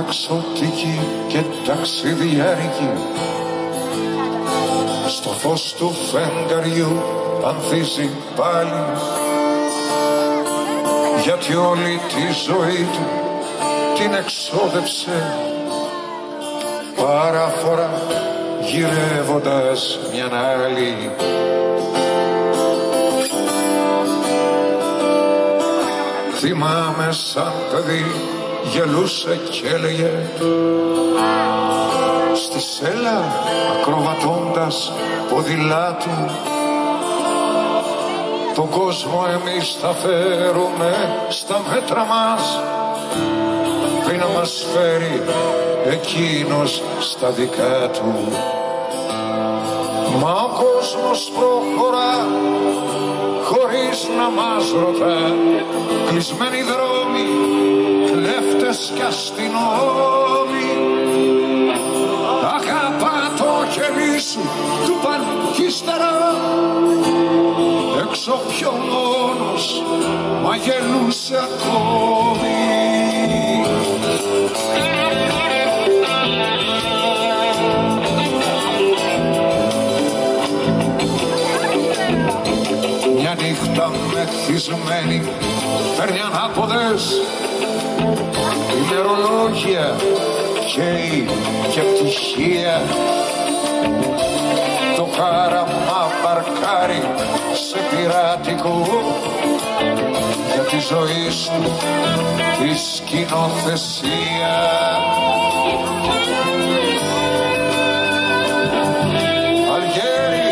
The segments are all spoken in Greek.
τρομαξωτική και ταξιδιάρικη στο φως του φεγγαριού ανθίζει πάλι. Γιατί όλη τη ζωή του την εξόδεψε. Παράφορα γυρεύοντας μια άλλη. Θυμάμαι σαν παιδί γελούσε και έλεγε στη σέλα ακροβατώντας ποδηλάτου τον κόσμο εμείς θα φέρουμε στα μέτρα μας. Πριν να μας φέρει εκείνος στα δικά του Μα ο κόσμος προχωρά χωρίς να μας ρωτά. Κλεισμένοι δρόμοι, κλέφτες κι αστυνόμοι Αγαπά το χέρι σου του παν έξω πιο μόνος μα γελούσε ακόμη. Μια νύχτα μεθυσμένη παίρνει ανάποδες ημερολόγια χέρι και πτυχία το χάραμα παρκάρει σε πειρατικό για τη ζωή του τη σκηνοθεσία. Αλγέρι,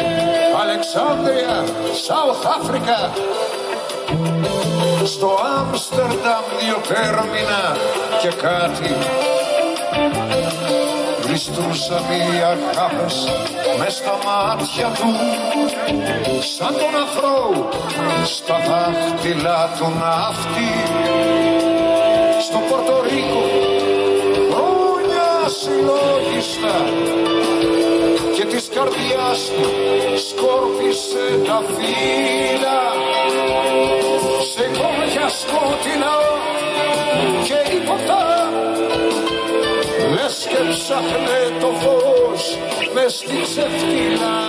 Αλεξάνδρεια, Σάουθ Αφρικα, στο Άμστερνταμ δύο τέρμινα και κάτι. Γλιστρούσαν οι αγάπες μες στα μάτια του σαν τον αφρό στα δάχτυλα του ναύτη. Στο Πορτορίκο χρόνια συλλόγιστα και της καρδιάς του σκόρπισε τα φύλλα. Σε κόμια σκότεινα και υποτά λες και ψάχνε το φως μες στη ξεφτύλα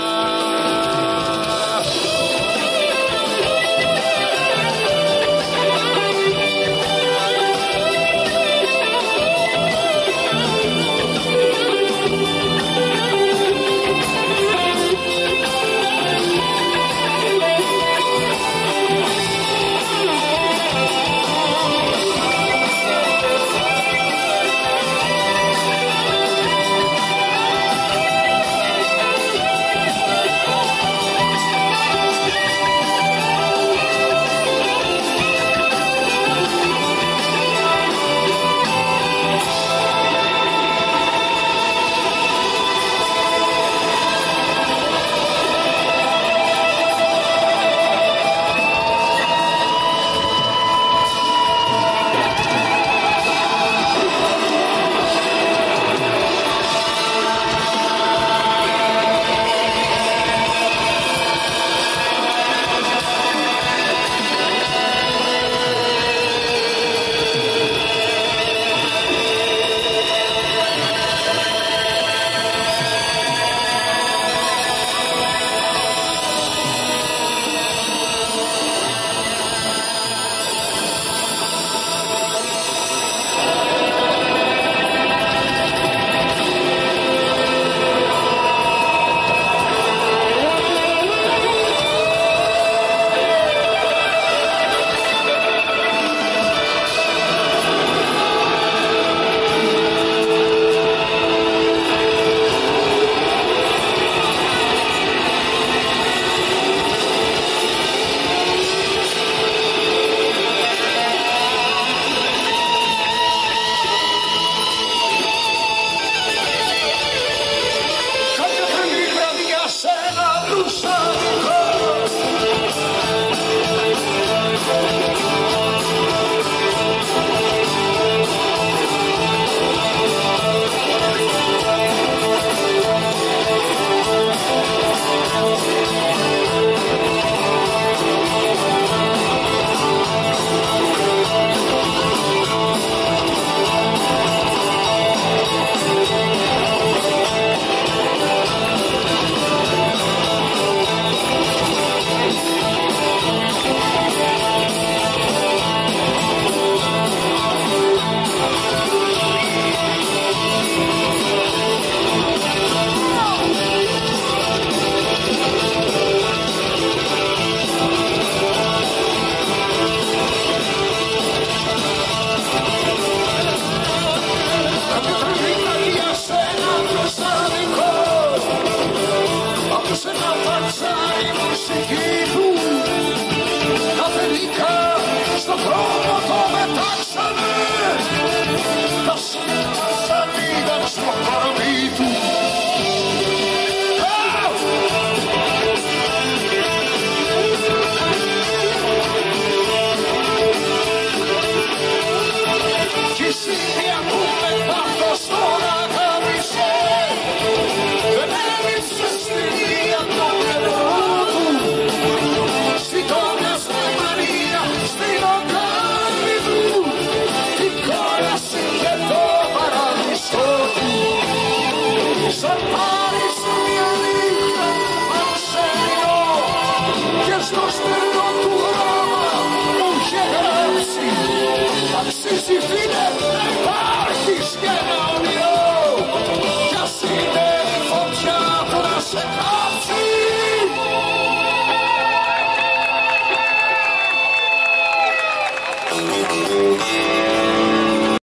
Africa, στο δρόμο το μετάξι.